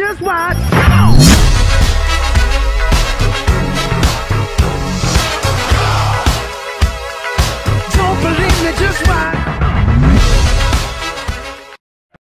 just watch.